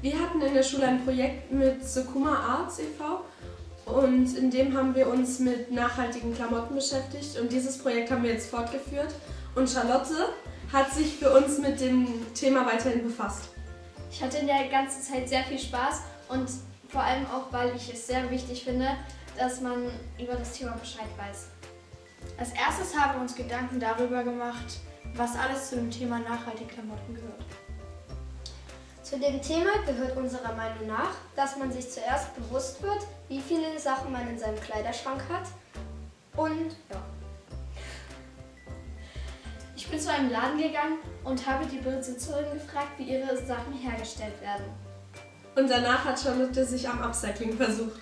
Wir hatten in der Schule ein Projekt mit Sukuma Arts e.V. und in dem haben wir uns mit nachhaltigen Klamotten beschäftigt und dieses Projekt haben wir jetzt fortgeführt und Charlotte hat sich für uns mit dem Thema weiterhin befasst. Ich hatte in der ganzen Zeit sehr viel Spaß und vor allem auch, weil ich es sehr wichtig finde, dass man über das Thema Bescheid weiß. Als erstes haben wir uns Gedanken darüber gemacht, was alles zu dem Thema nachhaltige Klamotten gehört. Zu dem Thema gehört unserer Meinung nach, dass man sich zuerst bewusst wird, wie viele Sachen man in seinem Kleiderschrank hat und ja. Ich bin zu einem Laden gegangen und habe die Besitzerin gefragt, wie ihre Sachen hergestellt werden. Und danach hat Charlotte sich am Upcycling versucht.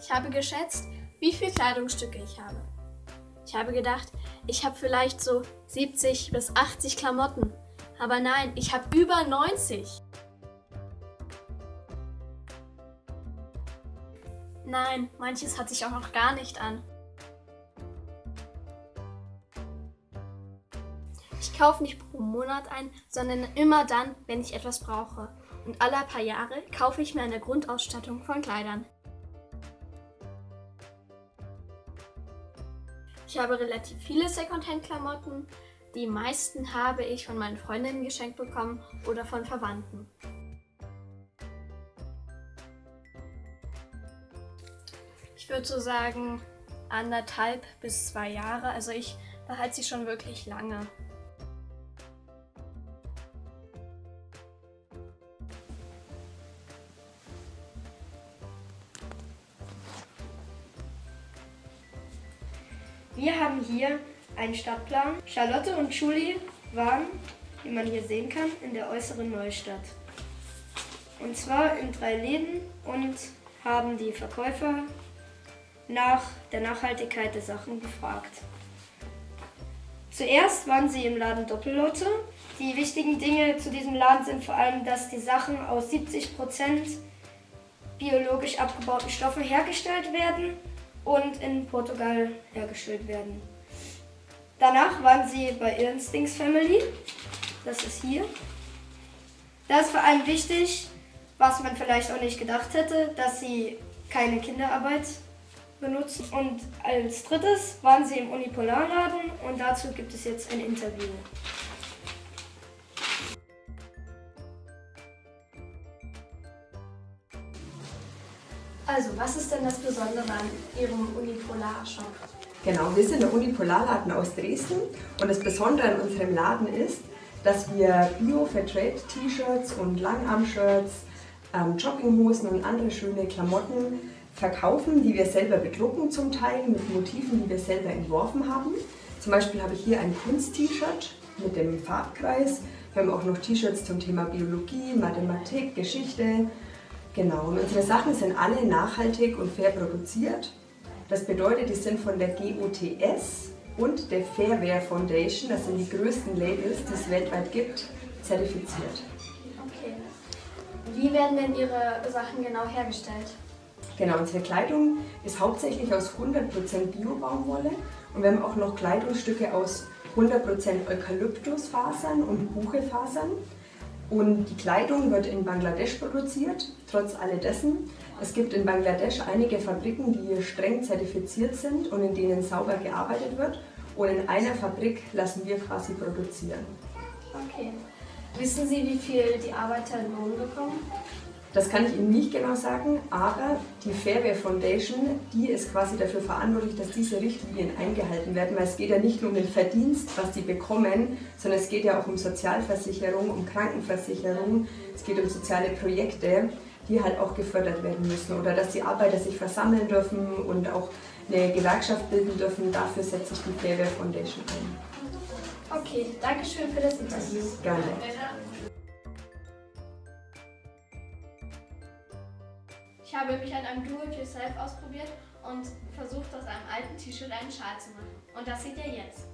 Ich habe geschätzt, wie viele Kleidungsstücke ich habe. Ich habe gedacht, ich habe vielleicht so 70 bis 80 Klamotten. Aber nein, ich habe über 90. Nein, manches hat sich auch noch gar nicht an. Ich kaufe nicht pro Monat ein, sondern immer dann, wenn ich etwas brauche. Und alle paar Jahre kaufe ich mir eine Grundausstattung von Kleidern. Ich habe relativ viele Secondhand-Klamotten. Die meisten habe ich von meinen Freundinnen geschenkt bekommen oder von Verwandten. Ich würde so sagen anderthalb bis zwei Jahre. Also ich behalte sie schon wirklich lange. Wir haben hier einen Stadtplan. Charlotte und Julie waren, wie man hier sehen kann, in der äußeren Neustadt. Und zwar in drei Läden und haben die Verkäufer nach der Nachhaltigkeit der Sachen gefragt. Zuerst waren sie im Laden Doppellotte. Die wichtigen Dinge zu diesem Laden sind vor allem, dass die Sachen aus 70% biologisch abgebauten Stoffen hergestellt werden und in Portugal hergestellt werden. Danach waren sie bei Instincts Family. Das ist hier. Da ist vor allem wichtig, was man vielleicht auch nicht gedacht hätte, dass sie keine Kinderarbeit benutzen. Und als drittes waren sie im Unipolarladen und dazu gibt es jetzt ein Interview. Also, was ist denn das Besondere an Ihrem Unipolar-Shop? Genau, wir sind der Unipolarladen aus Dresden und das Besondere an unserem Laden ist, dass wir Bio-Fairtrade-T-Shirts und Langarm-Shirts, ähm, Jogginghosen und andere schöne Klamotten verkaufen, die wir selber bedrucken zum Teil mit Motiven, die wir selber entworfen haben. Zum Beispiel habe ich hier ein Kunst-T-Shirt mit dem Farbkreis. Wir haben auch noch T-Shirts zum Thema Biologie, Mathematik, Geschichte. Genau, und unsere Sachen sind alle nachhaltig und fair produziert. Das bedeutet, die sind von der GOTS und der Fairware Foundation, das sind die größten Labels, die es weltweit gibt, zertifiziert. Okay. Wie werden denn Ihre Sachen genau hergestellt? Genau, unsere Kleidung ist hauptsächlich aus 100% Bio-Baumwolle und wir haben auch noch Kleidungsstücke aus 100% Eukalyptusfasern und Buchefasern. Und die Kleidung wird in Bangladesch produziert, trotz alledessen. Es gibt in Bangladesch einige Fabriken, die streng zertifiziert sind und in denen sauber gearbeitet wird. Und in einer Fabrik lassen wir quasi produzieren. Okay. Wissen Sie, wie viel die Arbeiter in Lohn bekommen? Das kann ich Ihnen nicht genau sagen, aber die Fairware Foundation, die ist quasi dafür verantwortlich, dass diese Richtlinien eingehalten werden, weil es geht ja nicht nur um den Verdienst, was die bekommen, sondern es geht ja auch um Sozialversicherung, um Krankenversicherung, es geht um soziale Projekte, die halt auch gefördert werden müssen oder dass die Arbeiter sich versammeln dürfen und auch eine Gewerkschaft bilden dürfen. Dafür setzt sich die Fairware Foundation ein. Okay, danke schön für das Interview. Gerne. Ich habe mich an einem Do-it-yourself ausprobiert und versucht, aus einem alten T-Shirt einen Schal zu machen. Und das seht ihr jetzt.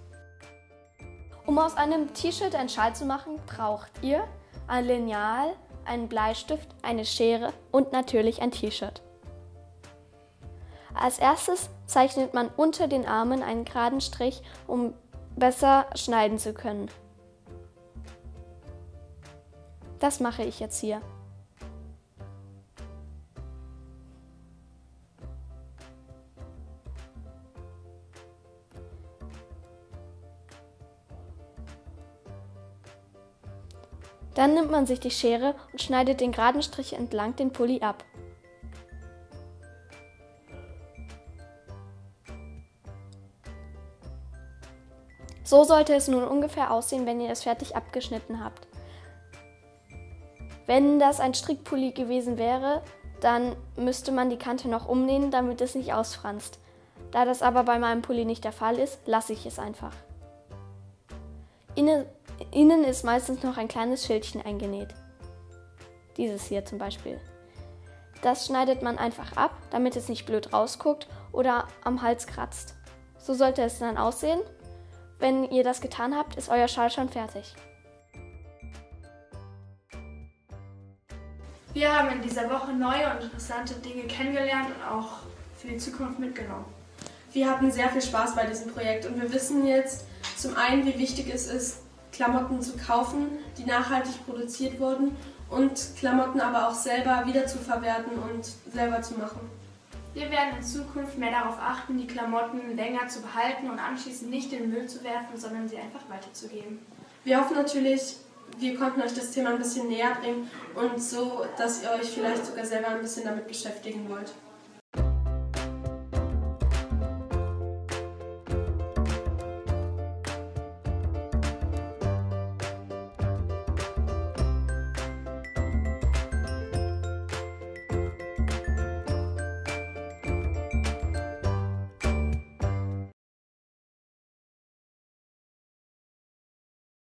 Um aus einem T-Shirt einen Schal zu machen, braucht ihr ein Lineal, einen Bleistift, eine Schere und natürlich ein T-Shirt. Als erstes zeichnet man unter den Armen einen geraden Strich, um besser schneiden zu können. Das mache ich jetzt hier. Dann nimmt man sich die Schere und schneidet den geraden Strich entlang den Pulli ab. So sollte es nun ungefähr aussehen, wenn ihr es fertig abgeschnitten habt. Wenn das ein Strickpulli gewesen wäre, dann müsste man die Kante noch umnähen, damit es nicht ausfranst. Da das aber bei meinem Pulli nicht der Fall ist, lasse ich es einfach. Innen, innen ist meistens noch ein kleines Schildchen eingenäht. Dieses hier zum Beispiel. Das schneidet man einfach ab, damit es nicht blöd rausguckt oder am Hals kratzt. So sollte es dann aussehen. Wenn ihr das getan habt, ist euer Schal schon fertig. Wir haben in dieser Woche neue und interessante Dinge kennengelernt und auch für die Zukunft mitgenommen. Wir hatten sehr viel Spaß bei diesem Projekt und wir wissen jetzt zum einen, wie wichtig es ist, Klamotten zu kaufen, die nachhaltig produziert wurden und Klamotten aber auch selber wiederzuverwerten und selber zu machen. Wir werden in Zukunft mehr darauf achten, die Klamotten länger zu behalten und anschließend nicht in den Müll zu werfen, sondern sie einfach weiterzugeben. Wir hoffen natürlich, wir konnten euch das Thema ein bisschen näher bringen und so, dass ihr euch vielleicht sogar selber ein bisschen damit beschäftigen wollt.